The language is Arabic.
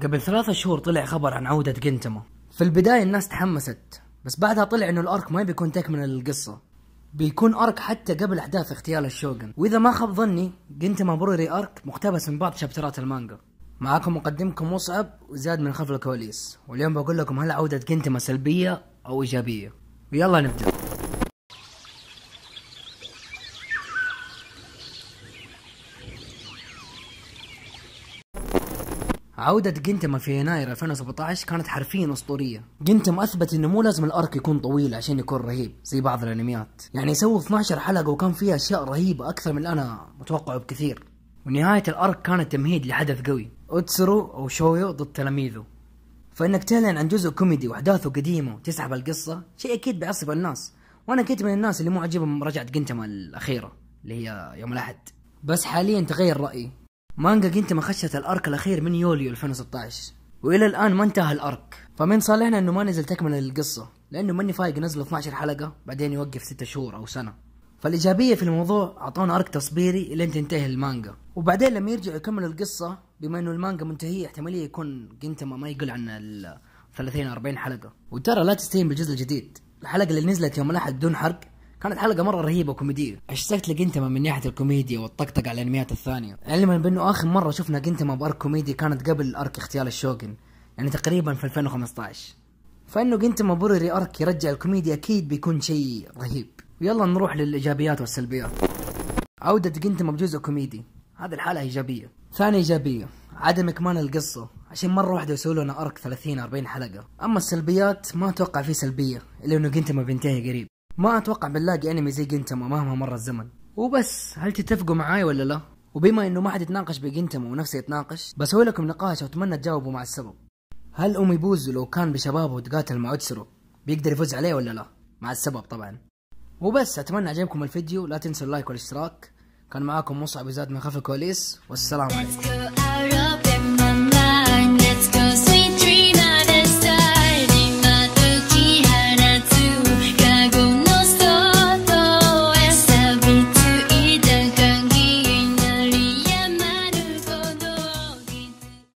قبل ثلاثة شهور طلع خبر عن عودة جنتما في البداية الناس تحمست بس بعدها طلع إنه الأرك ما بيكون تكمل للقصة بيكون أرك حتى قبل أحداث اغتيال الشوغن. وإذا ما خاب ظني جنتما بروري أرك مقتبس من بعض شابترات المانجا. معاكم مقدمكم مصعب وزاد من خلف الكواليس. واليوم بقول لكم هل عودة جنتما سلبية أو إيجابية؟ ويلا نبدأ. عودة جنتما في يناير 2017 كانت حرفيا أسطورية. جنتما أثبت انه مو لازم الأرك يكون طويل عشان يكون رهيب زي بعض الأنميات. يعني سووا 12 حلقة وكان فيها أشياء رهيبة أكثر من اللي أنا متوقعه بكثير. ونهاية الأرك كانت تمهيد لحدث قوي. أوتسرو أو شويو ضد تلاميذه. فإنك تعلن عن جزء كوميدي وأحداثه قديمة وتسحب القصة شيء أكيد بيعصب الناس. وأنا كنت من الناس اللي مو عجبهم رجعة جنتما الأخيرة اللي هي يوم الأحد. بس حاليا تغير رأيي مانجا جنتما خشت الأرك الأخير من يوليو 2016 وإلى الآن ما انتهى الأرك. فمن صالحنا إنه ما نزل تكمله للقصه لأنه ماني فايق نزل 12 حلقة بعدين يوقف 6 شهور أو سنة. فالإيجابية في الموضوع أعطونا أرك تصبيري لين تنتهي المانجا. وبعدين لما يرجعوا يكملوا القصة بما إنه المانجا منتهية احتمالية يكون جنتما ما يقل عن ال 30 40 حلقة. وترى لا تستهين بالجزء الجديد. الحلقة اللي نزلت يوم الأحد بدون حرق كانت حلقة مرة رهيبة وكوميدية، أشتقت لجنتما من ناحية الكوميديا والطقطقة على الانميات الثانية، علما بأنه آخر مرة شفنا جنتما ب arc كوميدي كانت قبل arc اغتيال الشوغن، يعني تقريبا في 2015. فإنه جنتما بوريري arc يرجع الكوميديا أكيد بيكون شيء رهيب، ويلا نروح للإيجابيات والسلبيات. عودة جنتما بجزء كوميدي، هذه الحالة إيجابية. ثاني إيجابية، عدم إكمال القصة، عشان مرة واحدة يسووا لنا arc 30 40 حلقة، أما السلبيات ما أتوقع في سلبية، إلا إنه جنتما بينتهي قريب. ما أتوقع بنلاقي أنمي زي جنتما مهما مر الزمن. وبس هل تتفقوا معاي ولا لا؟ وبما إنه ما حد يتناقش بجنتما ونفسه يتناقش بسوي لكم نقاش وأتمنى تجاوبوا مع السبب. هل اومي بوزو لو كان بشبابه وتقاتل مع اوتسرو بيقدر يفوز عليه ولا لا؟ مع السبب طبعا. وبس أتمنى عجبكم الفيديو لا تنسوا ال like والاشتراك. كان معاكم مصعب وزاد من خلف الكواليس والسلام عليكم.